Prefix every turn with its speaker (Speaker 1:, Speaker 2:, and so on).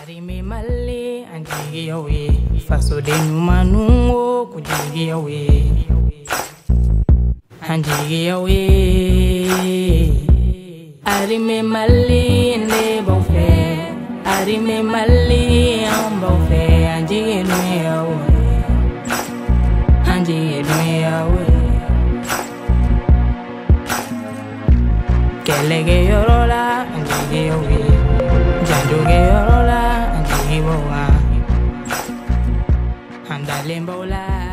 Speaker 1: Arime male anjigi yawe faso de numanungo kujigi yawe anjigi yawe Arime male ne bofe Arime male an bofe anjigi no yawe anjigi no yawe Kelege yoro andar en volar.